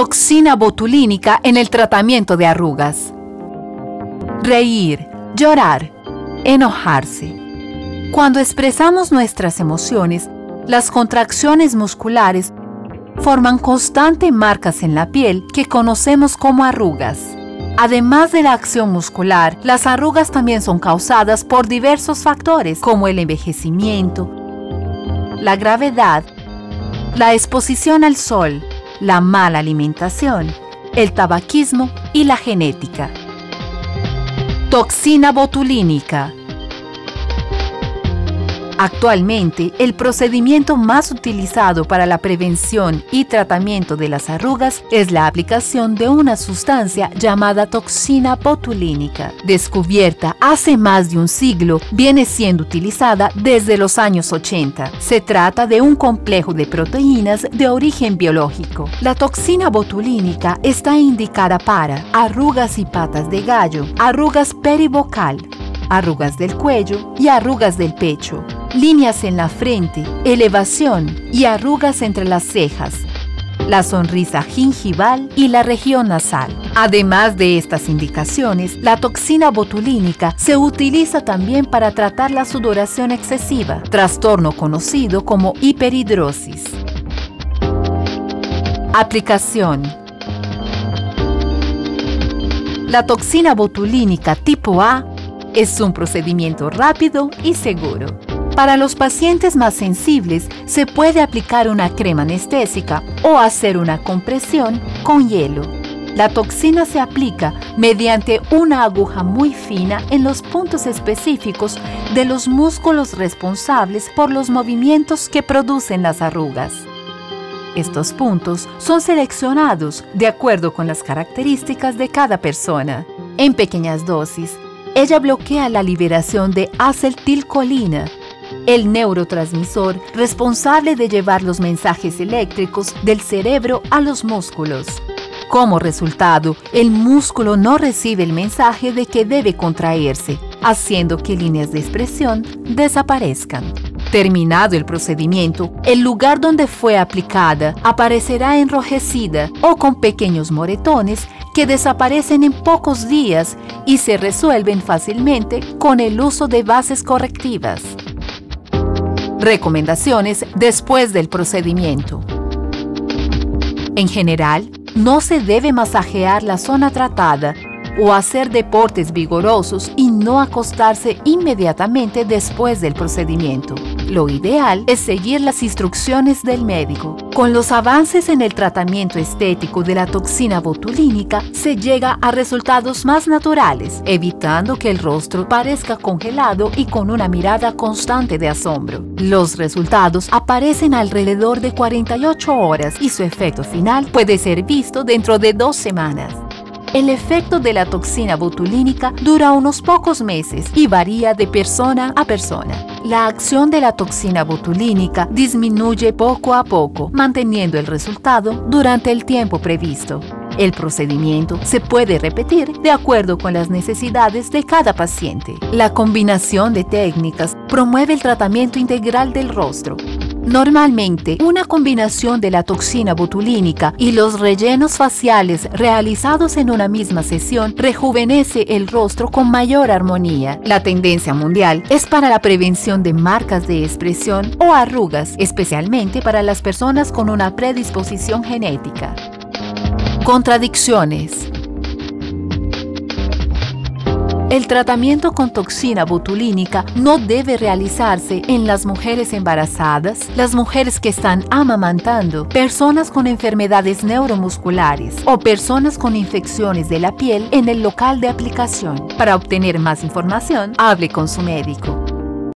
Toxina botulínica en el tratamiento de arrugas. Reír, llorar, enojarse. Cuando expresamos nuestras emociones, las contracciones musculares forman constantes marcas en la piel que conocemos como arrugas. Además de la acción muscular, las arrugas también son causadas por diversos factores como el envejecimiento, la gravedad, la exposición al sol, la mala alimentación, el tabaquismo y la genética. Toxina botulínica Actualmente, el procedimiento más utilizado para la prevención y tratamiento de las arrugas es la aplicación de una sustancia llamada toxina botulínica. Descubierta hace más de un siglo, viene siendo utilizada desde los años 80. Se trata de un complejo de proteínas de origen biológico. La toxina botulínica está indicada para arrugas y patas de gallo, arrugas perivocal, arrugas del cuello y arrugas del pecho, líneas en la frente, elevación y arrugas entre las cejas, la sonrisa gingival y la región nasal. Además de estas indicaciones, la toxina botulínica se utiliza también para tratar la sudoración excesiva, trastorno conocido como hiperhidrosis. Aplicación La toxina botulínica tipo A es un procedimiento rápido y seguro. Para los pacientes más sensibles se puede aplicar una crema anestésica o hacer una compresión con hielo. La toxina se aplica mediante una aguja muy fina en los puntos específicos de los músculos responsables por los movimientos que producen las arrugas. Estos puntos son seleccionados de acuerdo con las características de cada persona. En pequeñas dosis, ella bloquea la liberación de acetilcolina, el neurotransmisor responsable de llevar los mensajes eléctricos del cerebro a los músculos. Como resultado, el músculo no recibe el mensaje de que debe contraerse, haciendo que líneas de expresión desaparezcan. Terminado el procedimiento, el lugar donde fue aplicada aparecerá enrojecida o con pequeños moretones que desaparecen en pocos días y se resuelven fácilmente con el uso de bases correctivas. Recomendaciones después del procedimiento. En general, no se debe masajear la zona tratada o hacer deportes vigorosos y no acostarse inmediatamente después del procedimiento. Lo ideal es seguir las instrucciones del médico. Con los avances en el tratamiento estético de la toxina botulínica, se llega a resultados más naturales, evitando que el rostro parezca congelado y con una mirada constante de asombro. Los resultados aparecen alrededor de 48 horas y su efecto final puede ser visto dentro de dos semanas. El efecto de la toxina botulínica dura unos pocos meses y varía de persona a persona. La acción de la toxina botulínica disminuye poco a poco, manteniendo el resultado durante el tiempo previsto. El procedimiento se puede repetir de acuerdo con las necesidades de cada paciente. La combinación de técnicas promueve el tratamiento integral del rostro, Normalmente, una combinación de la toxina botulínica y los rellenos faciales realizados en una misma sesión rejuvenece el rostro con mayor armonía. La tendencia mundial es para la prevención de marcas de expresión o arrugas, especialmente para las personas con una predisposición genética. Contradicciones el tratamiento con toxina botulínica no debe realizarse en las mujeres embarazadas, las mujeres que están amamantando, personas con enfermedades neuromusculares o personas con infecciones de la piel en el local de aplicación. Para obtener más información, hable con su médico.